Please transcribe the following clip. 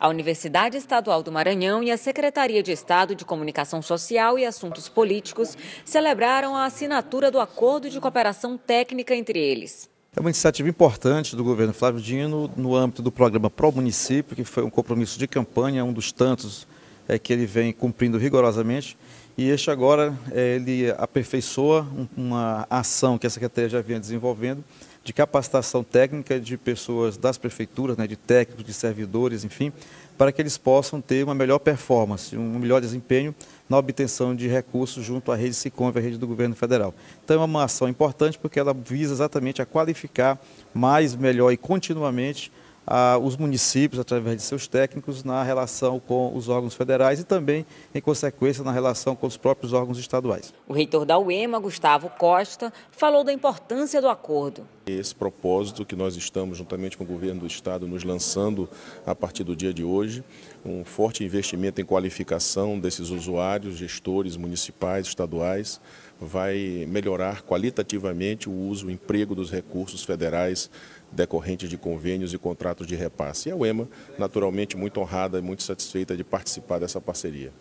A Universidade Estadual do Maranhão e a Secretaria de Estado de Comunicação Social e Assuntos Políticos celebraram a assinatura do acordo de cooperação técnica entre eles. É uma iniciativa importante do governo Flávio Dino no âmbito do programa Pro Município, que foi um compromisso de campanha, um dos tantos é, que ele vem cumprindo rigorosamente. E este agora é, ele aperfeiçoa uma ação que a Secretaria já vinha desenvolvendo de capacitação técnica de pessoas das prefeituras, né, de técnicos, de servidores, enfim, para que eles possam ter uma melhor performance, um melhor desempenho na obtenção de recursos junto à rede Sicom, a rede do governo federal. Então é uma ação importante porque ela visa exatamente a qualificar mais, melhor e continuamente os municípios, através de seus técnicos, na relação com os órgãos federais e também, em consequência, na relação com os próprios órgãos estaduais. O reitor da UEMA, Gustavo Costa, falou da importância do acordo. Esse propósito que nós estamos, juntamente com o governo do Estado, nos lançando a partir do dia de hoje, um forte investimento em qualificação desses usuários, gestores municipais, estaduais, vai melhorar qualitativamente o uso, o emprego dos recursos federais decorrentes de convênios e contratos de repasse. E a UEMA, naturalmente, muito honrada e muito satisfeita de participar dessa parceria.